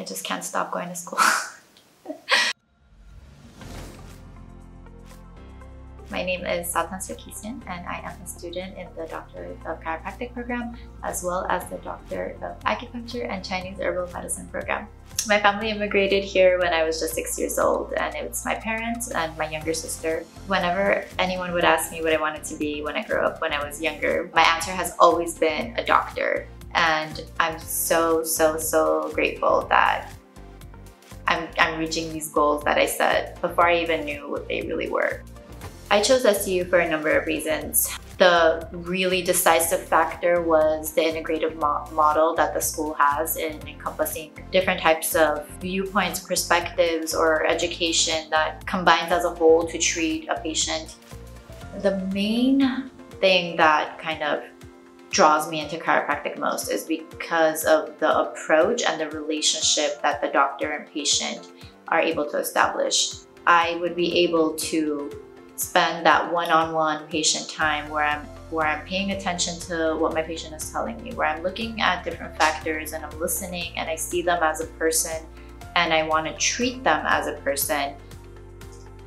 I just can't stop going to school. My name is Sathan Sarkissyan and I am a student in the Doctorate of Chiropractic program as well as the Doctor of Acupuncture and Chinese Herbal Medicine program. My family immigrated here when I was just six years old and it was my parents and my younger sister. Whenever anyone would ask me what I wanted to be when I grew up when I was younger, my answer has always been a doctor. And I'm so, so, so grateful that I'm, I'm reaching these goals that I set before I even knew what they really were. I chose SCU for a number of reasons. The really decisive factor was the integrative mo model that the school has in encompassing different types of viewpoints, perspectives, or education that combines as a whole to treat a patient. The main thing that kind of draws me into chiropractic most is because of the approach and the relationship that the doctor and patient are able to establish. I would be able to spend that one-on-one patient time where I'm where I'm paying attention to what my patient is telling me, where I'm looking at different factors and I'm listening and I see them as a person and I want to treat them as a person.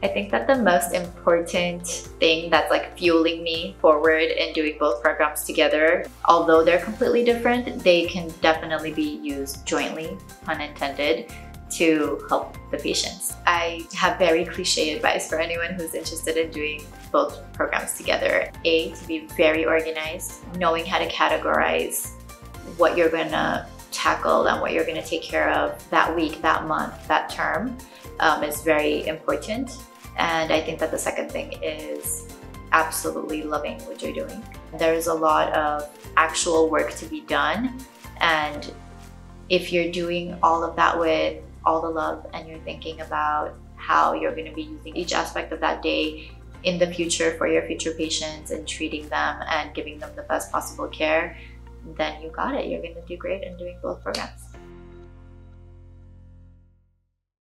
I think that the most important thing that's like fueling me forward in doing both programs together, although they're completely different, they can definitely be used jointly, pun intended, to help the patients. I have very cliche advice for anyone who's interested in doing both programs together. A, to be very organized, knowing how to categorize what you're gonna tackle and what you're gonna take care of that week, that month, that term um, is very important. And I think that the second thing is absolutely loving what you're doing. There's a lot of actual work to be done and if you're doing all of that with all the love and you're thinking about how you're going to be using each aspect of that day in the future for your future patients and treating them and giving them the best possible care, then you got it. You're going to do great in doing both programs.